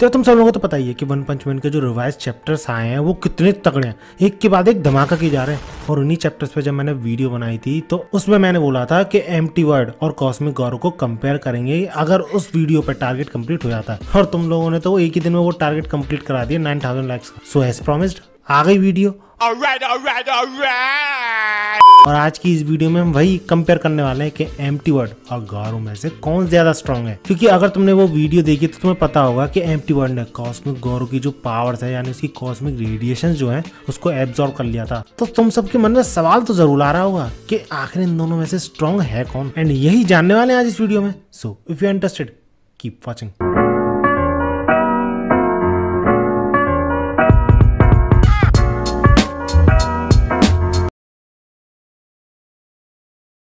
तो तुम सब लोगों को तो पता ही है कि वन पंच मैन के जो रिवाइज चैप्टर्स आए हैं, वो कितने तगड़े हैं। एक के बाद एक धमाका की जा रहे हैं। और उन्हीं चैप्टर्स पे जब मैंने वीडियो बनाई थी तो उसमें मैंने बोला था कि एम वर्ड और कॉस्मिक गौरव को कंपेयर करेंगे, अगर उस वीडियो पे टारगेट कंप्लीट हो जाता। है और तुम लोगों ने तो एक ही दिन में वो टारगेट कंप्लीट करा दिया nine thousand likes so as promised आ गई वीडियो। Alright, alright, alright. और आज की इस वीडियो में हम वही कंपेयर करने वाले हैं कि एम वर्ड और गारो में से कौन ज़्यादा स्ट्रांग है। क्योंकि अगर तुमने वो वीडियो देखी तो तुम्हें पता होगा कि एम वर्ड ने कॉस्मिक गौरव की जो पावर्स है यानी उसकी कॉस्मिक रेडिएशन जो है उसको एब्जॉर्व कर लिया था। तो तुम सबके मन में सवाल तो ज़रूर आ रहा होगा कि आखिर इन दोनों में से स्ट्रांग है कौन? एंड यही जानने वाले हैं आज इस वीडियो में। So if you interested keep watching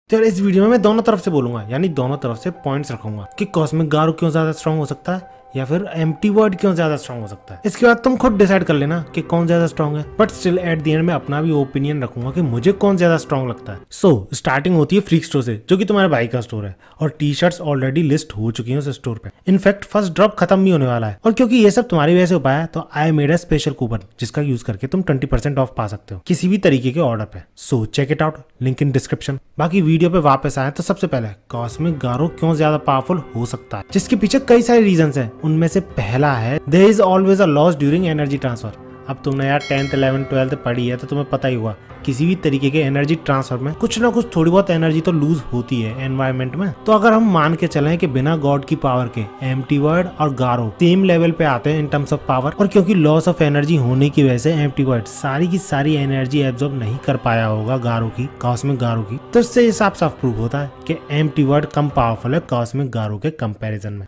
यार इस वीडियो में मैं दोनों तरफ़ से बोलूँगा, यानी दोनों तरफ़ से पॉइंट्स रखूँगा कि कॉस्मिक गारू क्यों ज़्यादा स्ट्रांग हो सकता है? या फिर एम वर्ड क्यों ज़्यादा स्ट्रांग हो सकता है? इसके बाद तुम खुद डिसाइड कर लेना कि कौन ज़्यादा स्ट्रांग है। But still at the end में अपना भी ओपिनियन रखूँगा कि मुझे कौन ज़्यादा स्ट्रांग लगता है। सो so, स्टार्टिंग होती है फ्रीक स्टोर से जो कि तुम्हारे भाई का स्टोर है। और टी शर्ट्स ऑलरेडी लिस्ट हो चुकी है उस स्टोर पे। इनफैक्ट फ़र्स्ट ड्रॉप खत्म भी होने वाला है। और क्योंकि ये सब तुम्हारी वजह से हो पाया तो I made a special coupon जिसका यूज़ करके तुम ट्वेंटी ऑफ़ पा सकते हो। किसी भी तरीके के ऑर्डर पे। So check it out link in description बाकी वीडियो पे वापस आए तो सबसे पहले कॉस्मिक गारो क्यों ज़्यादा पावरफुल हो सकता है? जिसके पीछे कई सारे रीजन है। उनमें से पहला है। There is always a loss during energy transfer अब तुमने यार टेंथ इलेवन ट्वेल्थ पढ़ी है तो तुम्हें पता ही हुआ, किसी भी तरीके के एनर्जी ट्रांसफ़र में कुछ ना कुछ थोड़ी बहुत एनर्जी तो लूज होती है एनवायरमेंट में। तो अगर हम मान के चले कि बिना गॉड की पावर के एम वर्ड और गारो सेम लेवल पे आते हैं इन टर्म्स ऑफ़ पावर और क्योंकि लॉस ऑफ़ एनर्जी होने की वजह से एम वर्ड सारी की सारी एनर्जी एब्जॉर्ब नहीं कर पाया होगा गारो की कॉस्मिक गारो की तो इससे ये साफ़ साफ़ प्रूफ होता है कि एम वर्ड कम पावरफुल है कॉस्मिक गारो के कंपेरिजन में।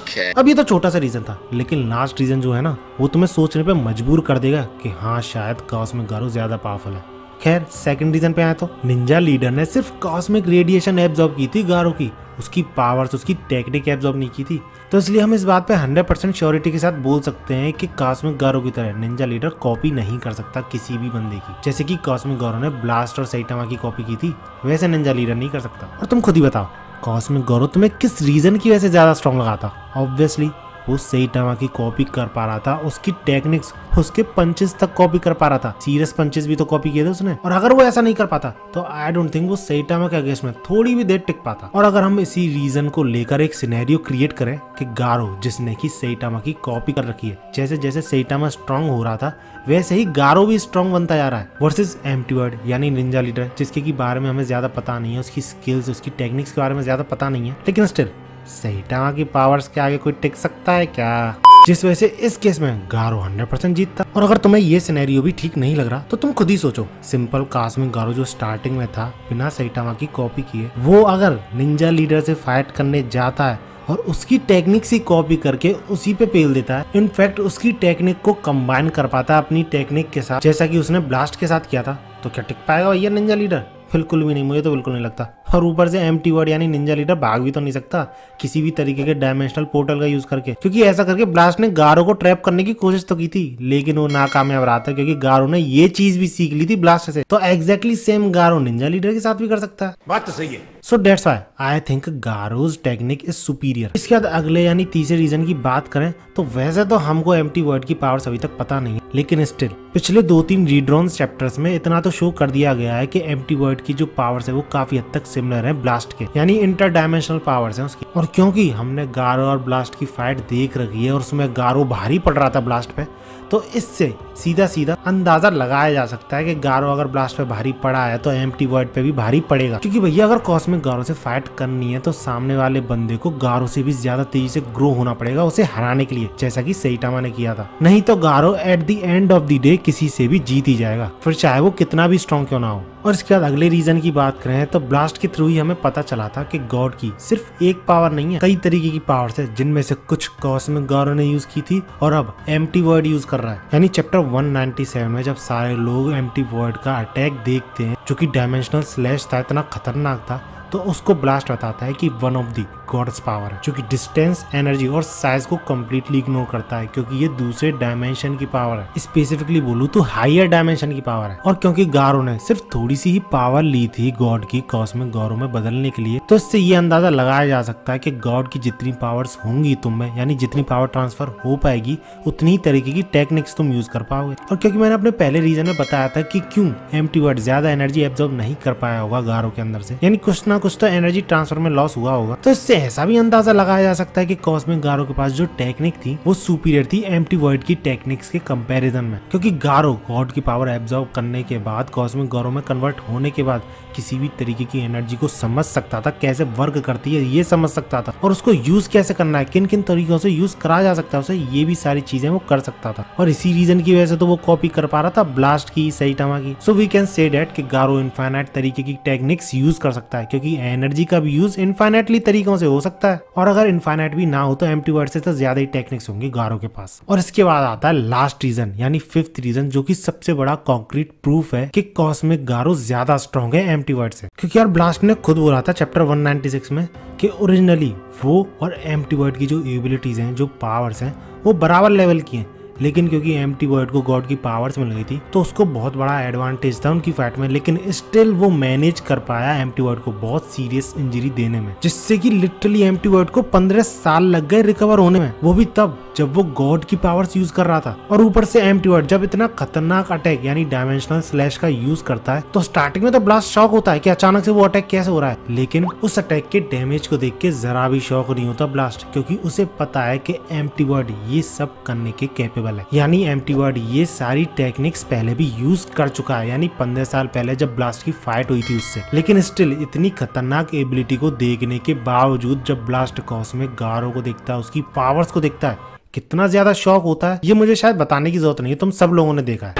Okay. अब ये तो छोटा सा रीजन था, लेकिन लास्ट रीजन जो है ना, वो तुम्हें सोचने पे मजबूर कर देगा कि हाँ शायद कॉस्मिक गारो ज़्यादा पावरफुल है। खैर सेकंड रीजन पे आए तो निंजा लीडर ने सिर्फ़ कॉस्मिक रेडिएशन एब्जॉर्ब की थी गारो की। उसकी पावर्स उसकी टेक्निक एब्जॉर्ब नहीं की थी। तो इसलिए हम इस बात पे 100% परसेंट श्योरिटी के साथ बोल सकते हैं कि कॉस्मिक गारो की तरह निंजा लीडर कॉपी नहीं कर सकता किसी भी बंदे की। जैसे कि कॉस्मिक गारो ने ब्लास्ट और सैटामा की कॉपी की थी, वैसे निंजा लीडर नहीं कर सकता। और तुम खुद ही बताओ कॉस्मिक गौरव तुम्हें किस रीजन की वजह से ज़्यादा स्ट्रॉन्ग लगा था? ऑब्वियसली वो सही टामा की कॉपी कर पा रहा था। उसकी टेक्निक्स उसके पंचेस तक कॉपी कर पा रहा था। सीरियस पंचेस भी तो कॉपी किए थे उसने। और अगर वो ऐसा नहीं कर पाता तो आई डोंट थिंक वो सही टामा के अगेंस्ट में थोड़ी भी देर टिक पाता। और अगर हम इसी रीजन को लेकर एक सिनेरियो क्रिएट करें कि गारो, जिसने की सही टामा की कॉपी कर रखी है, जैसे जैसे सही टामा स्ट्रॉन्ग हो रहा था, वैसे ही गारो भी स्ट्रॉन्ग बनता जा रहा है। वर्सेज एम वर्ड यानी निंजा लीडर जिसके की बारे में हमें ज़्यादा पता नहीं है, उसकी स्किल्स उसकी टेक्निक्स के बारे में ज़्यादा पता नहीं है। लेकिन स्टिल सहीटामा की पावर्स के आगे कोई टिक सकता है क्या? जिस वजह से इस केस में गारो 100% जीतता। और अगर तुम्हें ये सिनेरियो भी ठीक नहीं लग रहा तो तुम खुद ही सोचो। सिंपल कास्मिक गारो जो स्टार्टिंग में था, बिना सहीटामा की कॉपी किए, वो अगर निंजा लीडर से फाइट करने जाता है और उसकी टेक्निक से कॉपी करके उसी पे पेल देता है इनफैक्ट उसकी टेक्निक को कंबाइन कर पाता है अपनी टेक्निक के साथ। जैसा कि उसने ब्लास्ट के साथ किया था तो क्या टिक पाएगा भैया निंजा लीडर बिल्कुल भी नहीं, मुझे तो बिल्कुल नहीं लगता। और ऊपर से एम टी वर्ड यानी निंजा लीडर भाग भी तो नहीं सकता किसी भी तरीके के डायमेंशनल पोर्टल का यूज़ करके। क्योंकि ऐसा करके ब्लास्ट ने गारो को ट्रैप करने की कोशिश तो की थी लेकिन वो नाकामयाब रहा था क्योंकि गारो ने ये चीज़ भी सीख ली थी ब्लास्ट से। तो exactly same Garou ninja leader के साथ भी कर सकता है। बात तो सही है। So that's why I think Garou's technique is superior इसके बाद अगले यानी तीसरे रीजन की बात करें तो वैसे तो हमको एम टी वर्ड की पावर्स अभी तक पता नहीं है लेकिन स्टिल पिछले दो तीन रीड्रॉन चैप्टर्स में इतना तो शो कर दिया गया है कि एम टी वर्ड की जो पावर्स है वो काफ़ी हद तक सिमिलर है ब्लास्ट के, यानी इंटर डायमेंशनल पावर्स है उसकी। और क्योंकि हमने गारो और ब्लास्ट की फाइट देख रखी है और उसमें गारो भारी पड़ रहा था ब्लास्ट पे तो इससे सीधा सीधा अंदाज़ा लगाया जा सकता है कि गारो अगर ब्लास्ट पे भारी पड़ा है तो एम टी वर्ड पे भी भारी पड़ेगा। क्योंकि भैया, अगर कॉस्मिक गारो से फाइट करनी है तो सामने वाले बंदे को गारो से भी ज़्यादा तेज़ी से ग्रो होना पड़ेगा उसे हराने के लिए, जैसा कि सईटामा ने किया था। नहीं तो Garou at the end of the day किसी से भी जीत ही जाएगा। फिर चाहे वो कितना भी स्ट्रॉन्ग क्यों ना हो। और इसके बाद अगले रीजन की बात करें तो ब्लास्ट के थ्रू ही हमें पता चला था कि गॉड की सिर्फ़ एक पावर नहीं है, कई तरीके की पावर्स है, जिनमें से कुछ कॉस्मिक गौरव ने यूज़ की थी और अब एम वर्ड यूज़ कर रहा है। यानी चैप्टर 197 में जब सारे लोग एम वर्ड का अटैक देखते हैं, जो की डायमेंशनल स्लैश था, इतना खतरनाक था तो उसको ब्लास्ट बताता है कि one of the god's power है, जो कि डिस्टेंस एनर्जी और साइज़ को कम्प्लीटली इग्नोर करता है, क्योंकि ये दूसरे डायमेंशन की पावर है। स्पेसिफिकली बोलूँ तो हाइयर डायमेंशन की पावर है। और क्योंकि गारो ने सिर्फ़ थोड़ी सी ही पावर ली थी गॉड की कॉस्मिक गौरव में बदलने के लिए तो इससे ये अंदाज़ा लगाया जा सकता है कि गॉड की जितनी पावर्स होंगी तुम में, यानी जितनी पावर ट्रांसफ़र हो पाएगी, उतनी तरीके की टेक्निक्स तुम यूज़ कर पाओगे। और क्योंकि मैंने अपने पहले रीजन में बताया था कि क्यों एम वर्ड ज़्यादा एनर्जी एब्जॉर्ब नहीं कर पाया होगा गारो के अंदर से, यानी कुछ ना कुछ तो एनर्जी ट्रांसफ़र में लॉस हुआ होगा। तो इससे ऐसा भी अंदाज़ा लगाया जा सकता है कि कॉस्मिक गारो के पास जो टेक्निक थी, वो सुपीरियर थी एम्प्टी वर्ड की टेक्निक्स के कंपैरिजन में। क्योंकि गारो गॉड की पावर एब्जॉर्ब करने के बाद कॉस्मिक गारो में कन्वर्ट होने के बाद किसी भी तरीके की एनर्जी को समझ सकता था, कैसे वर्क करती है, ये समझ सकता था। और उसको यूज़ कैसे करना है, किन किन तरीकों से यूज़ करा जा सकता है, उसे ये भी सारी चीज़ें वो कर सकता था। और इसी रीजन की वजह से तो वो कॉपी कर पा रहा था ब्लास्ट की, सही टमा की। So we can say that कि गारो इनफाइनाइट तरीके की टेक्निक्स यूज़ कर सकता है, क्योंकि एनर्जी का भी यूज़ इनफाइनाइटली तरीकों से हो सकता है। और अगर इनफाइनाइट भी ना हो तो एम्प्टी वर्ड से तो ज़्यादा ही टेक्निक्स होंगी गारो के पास। और इसके बाद आता है लास्ट रीजन यानी फिफ्थ रीजन जो कि सबसे बड़ा कॉन्क्रीट प्रूफ है कि कॉस्मिक गारो ज़्यादा स्ट्रॉन्ग है एम्प्टी वर्ड से। क्योंकि यार ब्लास्ट ने खुद बोला था चैप्टर 196 में कि ओरिजिनली वो और एम्प्टी वर्ड की जो एबिलिटीज हैं, जो पावर्स हैं, वो बराबर लेवल की हैं। लेकिन क्योंकि एम टी को गॉड की पावर्स मिल गई थी तो उसको बहुत बड़ा एडवांटेज था उनकी फाइट में, लेकिन स्टिल वो मैनेज कर पाया एम टी को बहुत सीरियस इंजरी देने में, जिससे कि लिटरली एम टी को पंद्रह साल लग गए रिकवर होने में। वो भी तब, जब वो गॉड की पावर्स यूज़ कर रहा था। और ऊपर से एम टी जब इतना खतरनाक अटैक यानी डायमेंशनल स्लैश का यूज़ करता है तो स्टार्टिंग में तो ब्लास्ट शॉक होता है कि अचानक से वो अटैक कैसे हो रहा है। लेकिन उस अटैक के डैमेज को देख के जरा भी शौक नहीं होता ब्लास्ट क्योंकि उसे पता है कि एम टी ये सब करने के कैपेबल है। यानी एम ये सारी टेक्निक्स पहले भी यूज़ कर चुका है। यानी पंद्रह साल पहले जब ब्लास्ट की फाइट हुई थी उससे। लेकिन स्टिल इतनी खतरनाक एबिलिटी को देखने के बावजूद जब ब्लास्ट कॉस में गारों को देखता है, उसकी पावर्स को देखता है, कितना ज़्यादा शौक होता है, ये मुझे शायद बताने की ज़रूरत नहीं है, तुम सब लोगों ने देखा है।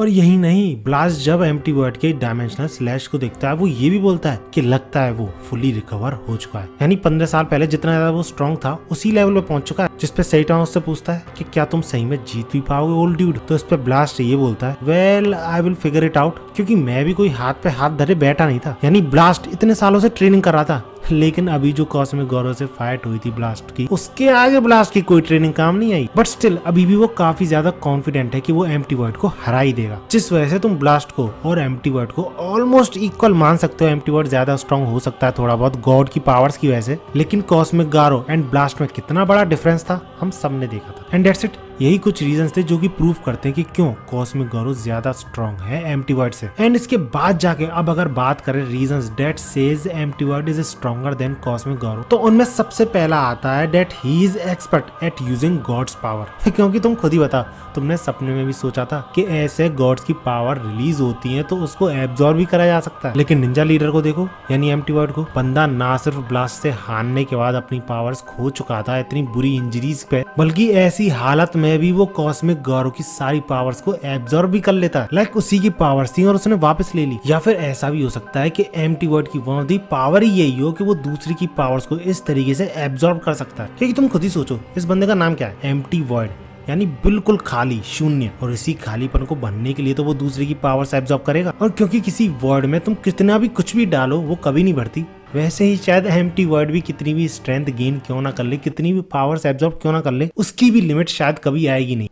और यही नहीं ब्लास्ट जब एम टी वर्ड के डायमेंशनल स्लैश को देखता है, वो ये भी बोलता है कि लगता है वो फुली रिकवर हो चुका है। यानी पंद्रह साल पहले जितना ज़्यादा वो स्ट्रॉन्ग था, उसी लेवल पे पहुँच चुका है जिसपे सही टाइम उससे पूछता है कि क्या तुम सही में जीत भी पाओगे ओल्ड ड्यूड तो इस पे ब्लास्ट ये बोलता है well I will figure it out क्योंकि मैं भी कोई हाथ पे हाथ धरे बैठा नहीं था। यानी ब्लास्ट इतने सालों से ट्रेनिंग कर रहा था लेकिन अभी जो कॉस्मिक गौरव से फाइट हुई थी ब्लास्ट की, उसके आगे ब्लास्ट की कोई ट्रेनिंग काम नहीं आई। बट स्टिल अभी भी वो काफ़ी ज़्यादा कॉन्फिडेंट है कि वो एम वर्ड को हरा ही देगा। जिस वजह से तुम ब्लास्ट को और एम वर्ड को ऑलमोस्ट इक्वल मान सकते हो। एम वर्ड ज़्यादा स्ट्रॉन्ग हो सकता है थोड़ा बहुत गॉड की पावर्स की वजह से। लेकिन कॉस्मिक गारो एंड ब्लास्ट में कितना बड़ा डिफरेंस था, हम सबने देखा था। एंड डेट्स इट यही कुछ रीजन थे जो कि प्रूव करते हैं कि क्यों कॉस्मिक गौरव ज़्यादा स्ट्रॉन्ग है एम वर्ड से। एंड इसके बाद जाके अब अगर बात करें reason that says M Void is than Cosmic Garou तो उनमें सबसे पहला आता है that he is expert at using god's power क्योंकि तुम खुद ही बता, तुमने सपने में भी सोचा था कि ऐसे गॉड्स की पावर रिलीज़ होती है तो उसको एब्जॉर्ब भी करा जा सकता है। लेकिन निंजा लीडर को देखो, यानी एम वर्ड को, बंदा ना सिर्फ़ ब्लास्ट से हारने के बाद अपनी पावर्स खो चुका था, इतनी बुरी इंजरीज पे, बल्कि ऐसी हालत में भी वो कॉस्मिक गौरव की सारी पावर्स को एब्जॉर्ब भी कर लेता। है लाइक उसी की पावर्स थी और उसने वापस ले ली। या फिर ऐसा भी हो सकता है कि एम टी वर्ड की वन ऑफ़ दी पावर ही यही हो कि वो दूसरी की पावर्स को इस तरीके से एब्जॉर्ब कर सकता है। क्योंकि तुम खुद ही सोचो, इस बंदे का नाम क्या है? एम टी वर्ड यानी बिल्कुल खाली, शून्य। और इसी खालीपन को भरने के लिए तो वो दूसरे की पावर्स एब्जॉर्ब करेगा। और क्योंकि किसी वर्ड में तुम कितना भी कुछ भी डालो, वो कभी नहीं भरती वैसे ही शायद एम टी वर्ड भी कितनी भी स्ट्रेंथ गेन क्यों ना कर ले, कितनी भी पावर्स एब्जॉर्ब क्यों ना कर ले, उसकी भी लिमिट शायद कभी आएगी नहीं।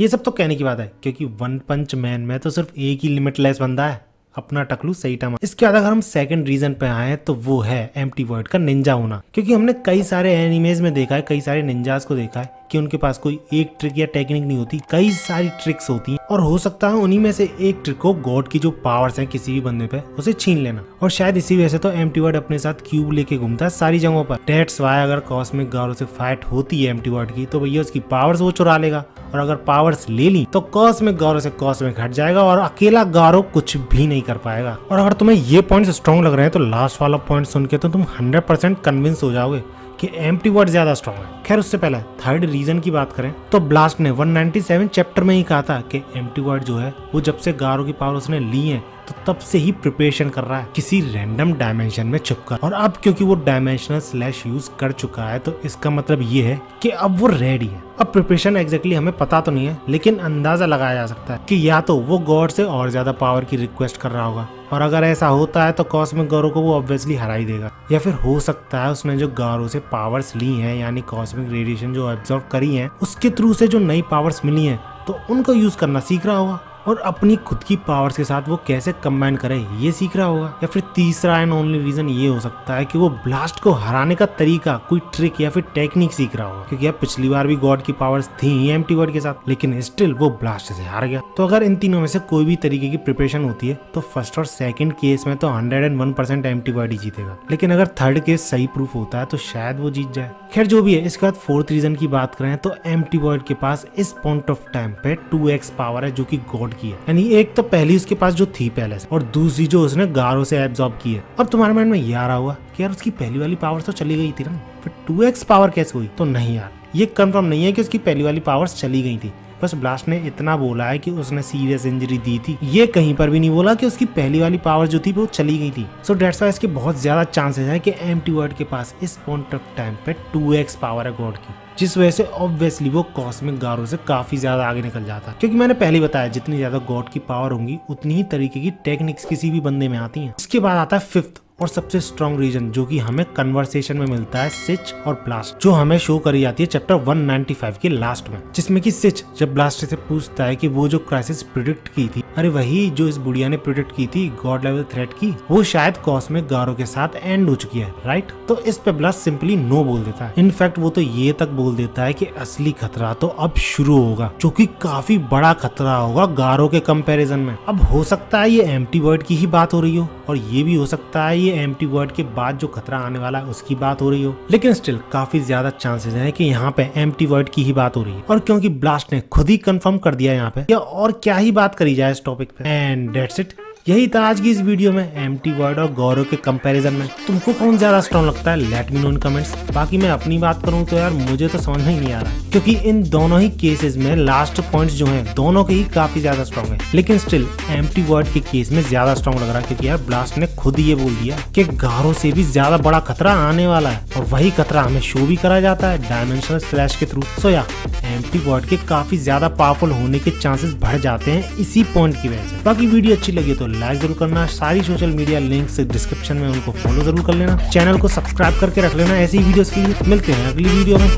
ये सब तो कहने की बात है, क्योंकि वन पंच मैन में तो सिर्फ़ एक ही लिमिटलेस बंदा है, अपना टकलू सही टाइम इसके बाद अगर हम सेकंड रीजन पे आए तो वो है एम वर्ड का निंजा होना। क्योंकि हमने कई सारे एनिमेज में देखा है, कई सारे निंजाज को देखा है कि उनके पास कोई एक ट्रिक या टेक्निक नहीं होती। कई सारी ट्रिक्स होती हैं और हो सकता है उन्हीं में से एक ट्रिक को गॉड की जो पावर्स हैं किसी भी बंदे पे, उसे छीन लेना। और शायद इसी वजह से तो एम वर्ड अपने साथ क्यूब लेके घूमता है सारी जगहों पर। डेट्स वाई अगर कॉस्मिक गारो से फाइट होती है एम वर्ड की तो भैया उसकी पावर्स वो चुरा लेगा। और अगर पावर्स ले ली तो कॉस्मिक गारो से कॉस्मिक हट जाएगा और अकेला गारो कुछ भी नहीं कर पाएगा। और अगर तुम्हें ये पॉइंट स्ट्रॉन्ग लग रहे हैं तो लास्ट वाला पॉइंट सुन के तो तुम हंड्रेड परसेंट कन्विंस हो जाओगे। कि एम वर्ड ज़्यादा स्ट्रॉन्ग है। खैर, उससे पहले थर्ड रीजन की बात करें तो ब्लास्ट ने 197 चैप्टर में ही कहा था कि एम वर्ड जो है, वो जब से गारो की पावर उसने ली है तो तब से ही प्रिपरेशन कर रहा है। किसी रैंडम डायमेंशन में छुपकर और अब क्योंकि वो डायमेंशनल स्लैश यूज़ कर चुका है तो इसका मतलब ये है कि अब वो रेडी है। अब प्रिपरेशन एग्जैक्टली हमें पता तो नहीं है, लेकिन अंदाज़ा लगाया जा सकता है कि या तो वो गॉड से और ज़्यादा पावर की रिक्वेस्ट कर रहा होगा। और अगर ऐसा होता है तो कॉस्मिक गारो को वो ऑब्वियसली हरा ही देगा। या फिर हो सकता है उसने जो गारो से पावर्स ली हैं, यानी कॉस्मिक रेडिएशन जो ऑब्ज़र्व करी है, उसके थ्रू से जो नई पावर्स मिली हैं तो उनको यूज़ करना सीख रहा होगा। और अपनी खुद की पावर्स के साथ वो कैसे कंबाइन करे, ये सीख रहा होगा। या फिर तीसरा एंड ओनली रीजन ये हो सकता है कि वो ब्लास्ट को हराने का तरीका, कोई ट्रिक या फिर टेक्निक सीख रहा होगा। क्योंकि अब पिछली बार भी गॉड की पावर्स थी ही एम्प्टी वर्ड के साथ, लेकिन स्टिल वो ब्लास्ट से हार गया। तो अगर इन तीनों में से कोई भी तरीके की प्रिपरेशन होती है तो फ़र्स्ट और सेकंड केस में तो hundred and one percent empty word ही जीतेगा। लेकिन अगर थर्ड केस सही प्रूफ होता है तो शायद वो जीत जाए। खैर, जो भी है, इसके बाद फोर्थ रीजन की बात करें तो एम्प्टी वर्ड के पास इस पॉइंट ऑफ़ टाइम पे टू एक्स पावर है, जो की गॉड की है यानी एक तो पहली उसके पास जो थी पहले और दूसरी जो उसने गारो से एब्जॉर्ब की है अब तुम्हारे माइंड में ये आ रहा हुआ कि यार उसकी पहली वाली पावर तो चली गई थी ना। फिर टू पावर कैसे हुई? तो नहीं यार, ये कंफर्म नहीं है कि उसकी पहली वाली पावर्स चली गई थी। बस ब्लास्ट ने इतना बोला है कि उसने सीरियस इंजरी दी थी। ये कहीं पर भी नहीं बोला कि उसकी पहली वाली पावर जो थी वो चली गई थी। सो डेट्स वाई इसके बहुत ज़्यादा चांसेस है कि एम टी वर्ड के पास इस पॉइंट ऑफ़ टाइम पे टू एक्स पावर है गॉड की। जिस वजह से ऑब्वियसली वो कॉस्मिक गारो से काफ़ी ज़्यादा आगे निकल जाता। है क्योंकि मैंने पहले बताया, जितनी ज़्यादा गॉड की पावर होंगी, उतनी ही तरीके की टेक्निक्स किसी भी बंदे में आती हैं। इसके बाद आता है फिफ्थ और सबसे स्ट्रॉन्ग रीजन जो कि हमें कन्वर्सेशन में मिलता है सिच और ब्लास्ट जो हमें शो करी जाती है चैप्टर 195 के लास्ट में, जिसमें कि सिच जब ब्लास्ट से पूछता है कि वो जो क्राइसिस प्रिडिक्ट की थी, अरे वही जो इस बुढ़िया ने प्रिडिक्ट की थी गॉड लेवल थ्रेट की, वो शायद कॉस्मिक गारो के साथ एंड हो चुकी है राइट तो इस पे ब्लास्ट सिंपली नो बोल देता है। इनफैक्ट वो तो ये तक बोल देता है की असली खतरा तो अब शुरू होगा, जो कि काफ़ी बड़ा खतरा होगा गारो के कंपैरिजन में। अब हो सकता है ये एम्प्टी वर्ड की ही बात हो रही हो, और ये भी हो सकता है ये टी वर्ड के बाद जो खतरा आने वाला है, उसकी बात हो रही हो। लेकिन स्टिल काफ़ी ज़्यादा चांसेस है की यहाँ पे एम्प्टी वर्ड की ही बात हो रही है। और क्योंकि ब्लास्ट ने खुद ही कंफर्म कर दिया यहाँ पे, या और क्या ही बात करी जाए इस टॉपिक पे। एंड डेट्स इट यही था आज की इस वीडियो में एम टी वर्ड और गौरव के कंपैरिजन में। तुमको कौन ज़्यादा स्ट्रॉन्ग लगता है? Let me know in comments बाकी मैं अपनी बात करूँ तो यार, मुझे तो समझ में नहीं आ रहा क्योंकि इन दोनों ही केसेस में लास्ट पॉइंट्स जो हैं, दोनों के ही काफ़ी ज़्यादा स्ट्रॉन्ग है। लेकिन स्टिल एम टी वर्ड के केस में ज़्यादा स्ट्रॉन्ग लग रहा है, क्योंकि यार ब्लास्ट ने खुद ये बोल दिया कि गारो से भी ज़्यादा बड़ा खतरा आने वाला है। और वही खतरा हमें शो भी करा जाता है डायमेंशनल स्लैश के थ्रू सो या एम टी वर्ड के काफ़ी ज़्यादा पावरफुल होने के चांसेस बढ़ जाते हैं इसी पॉइंट की वजह से। बाकी वीडियो अच्छी लगी तो लाइक ज़रूर करना। सारी सोशल मीडिया लिंक्स डिस्क्रिप्शन में उनको फॉलो ज़रूर कर लेना। चैनल को सब्सक्राइब करके रख लेना ऐसी वीडियोस के लिए। मिलते हैं अगली वीडियो में।